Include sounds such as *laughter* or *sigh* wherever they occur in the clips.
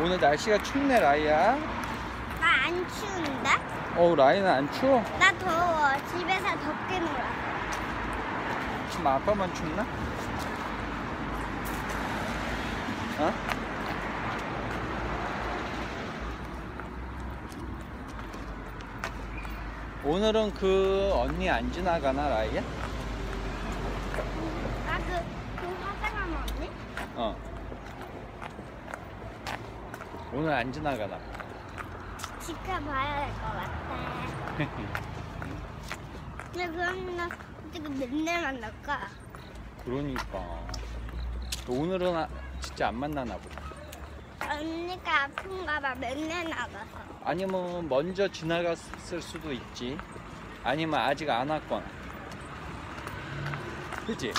오늘 날씨가 춥네 라이야 나 안 추운데? 어 라이는 안 추워? 나 더워. 집에서 덥게 놀아. 지금 아빠만 춥나? 어? 오늘은 그 언니 안 지나가나 라이야? 나 그, 그 화장한 언니? 어 오늘 안 지나가나 봐. 지켜봐야 될 것 같아. *laughs* 근데 그러면 어떻게 맨날 만날까? 그러니까 오늘은 아- 진짜 안 만나나 보다 언니가 아픈가 봐. 맨날 나가서. 아니면 먼저 지나갔을 수도 있지 아니면 아직 안 왔거나 그치?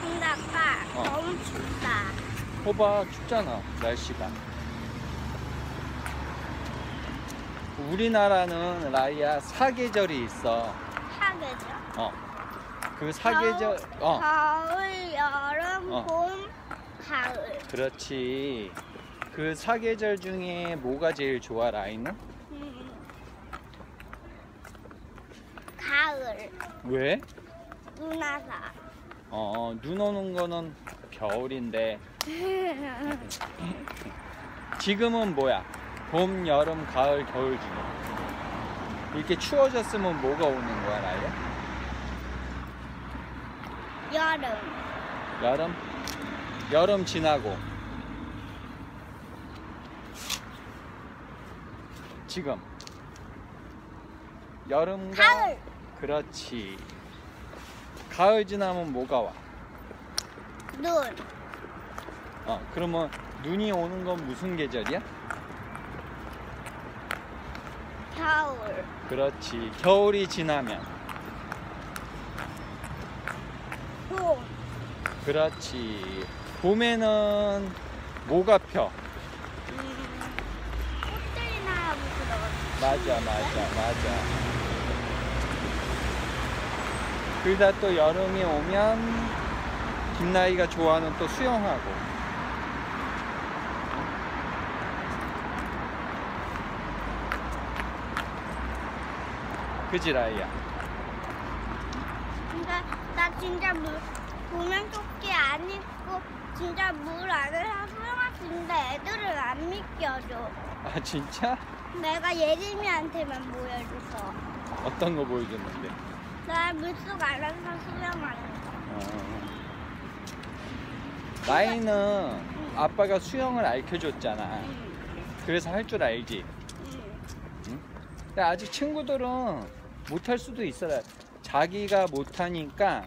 근데 아빠 어. 너무 춥다. 호봐 춥잖아 날씨가 우리나라는 라이야 사계절이 있어 사계절. 어그 사계절 어 가을, 여름, 어. 봄, 가을. 그렇지 그 사계절 중에 뭐가 제일 좋아 라이는? 음. 가을. 왜? 누나사. 어, 눈 오는 거는 겨울인데 지금은 뭐야? 봄, 여름, 가을, 겨울 중에 이렇게 추워졌으면 뭐가 오는 거야, 라이야? 여름. 여름? 여름 지나고 지금 여름과 가을. 그렇지 가을 지나면 뭐가 와? 눈. 어 그러면 눈이 오는 건 무슨 계절이야? 겨울. 그렇지 겨울이 지나면 봄. 그렇지 봄에는 뭐가 펴? 음, 꽃들이나 부끄러워. 맞아 맞아 맞아 그러다 또 여름이 오면 김나이가 좋아하는 또 수영하고 그지 라이야 근데 나 진짜 물 보면 조끼 안 입고 진짜 물 안에서 수영할 수 있는데 애들은 안 믿겨줘. 아 진짜? 내가 예림이한테만 보여줘서. 어떤 거 보여줬는데 나 물속 안에서 수영하는 거. 어. 나이는 아빠가 수영을 알려줬잖아 응. 그래서 할 줄 알지 응. 근데 아직 친구들은 못할 수도 있어. 자기가 못하니까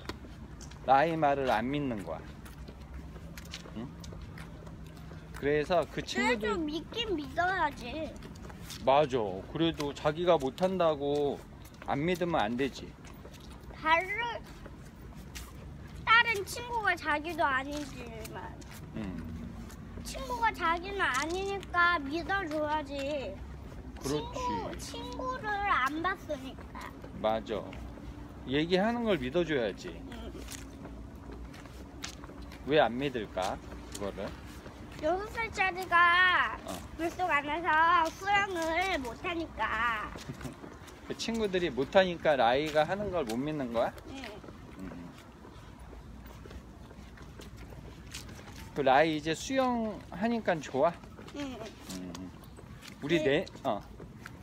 나의 말을 안 믿는 거야. 응? 그래서 그 그래도 친구들 믿긴 믿어야지. 맞아. 그래도 자기가 못한다고 안 믿으면 안 되지. 다른 다른 친구가 자기도 아니지만 응. 친구가 자기는 아니니까 믿어줘야지. 친구, 그렇지. 친구를 안 봤으니까. 맞아. 얘기하는 걸 믿어줘야지. 응. 왜안 믿을까? 그거를. 여섯 살짜리가 어. 물속 안에서 수영을 못하니까. 그 *laughs* 친구들이 못하니까 라이가 하는 걸 못 믿는 거야? 응. 음. 그 라이 이제 수영 하니까 좋아? 응. 음. 우리 네. 내 어.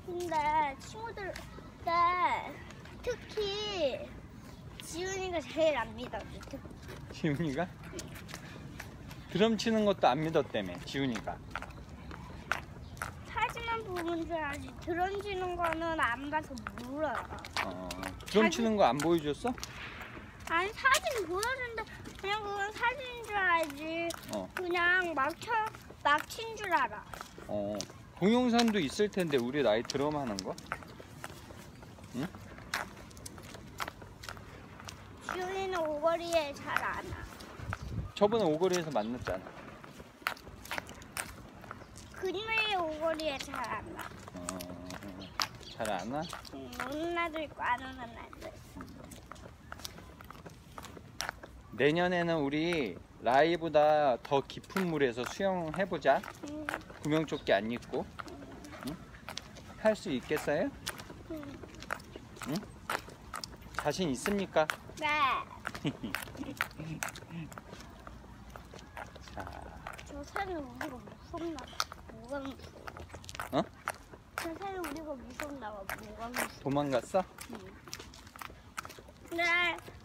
근데 친구들 때 특히 지훈이가 제일 안 믿어줘. 특히. 지훈이가 드럼 치는 것도 안 믿었다며 지훈이가 사진만 보면 줘야지. 드럼 치는 거는 안 봐서 몰라. 어. 드럼 치는 거 안 보여줬어? 아니 사진 보여준다. 그냥 그건 사진인 줄 알지. 어. 그냥 막쳐 막친 줄 알아. 어. 동영상도 있을 텐데 우리 나이 드럼 하는 거? 지훈이는 오거리에 잘 안 와. 저번에 오거리에서 만났잖아 그림의 오거리에 잘 안 와. 어. 잘 안 와? 응, 오는 날도 있고 안 오는 날도 있고. 내년에는 우리 라이보다 더 깊은 물에서 수영해보자. 음, 구명조끼 안 입고. 응? 할수 있겠어요? 음. 자신 있습니까? 네. *laughs* 자, 저 새는 우리가 무섭나. 뭐가 무서워? 어? 저 새는 우리가 무섭나 봐. 뭐가 무서워? 도망갔어? 근데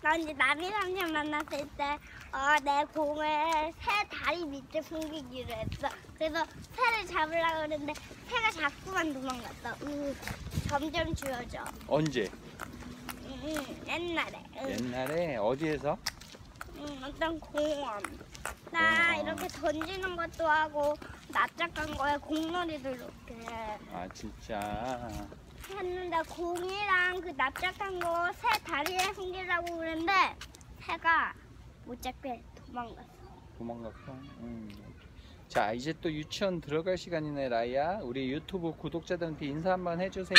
난 이제 남이 삼촌 만났을 때, 어, 내 공을 새 다리 밑에 숨기기로 했어. 그래서 새를 잡으려고 그랬는데 새가 자꾸만 도망갔어. 으, 점점 줄어져. 언제? 응, 옛날에. 응, 옛날에 어디에서? 응, 어떤 공원. 나 공원. 이렇게 던지는 것도 하고 납작한 거에 공놀이도 이렇게 아 진짜. 했는데 공이랑 그 납작한 거 새 다리에 숨기려고 그랬는데 새가 못 잡게 도망갔어. 도망갔어. 음. 자 이제 또 유치원 들어갈 시간이네 라이야. 우리 유튜브 구독자들한테 인사 한번 해주세요.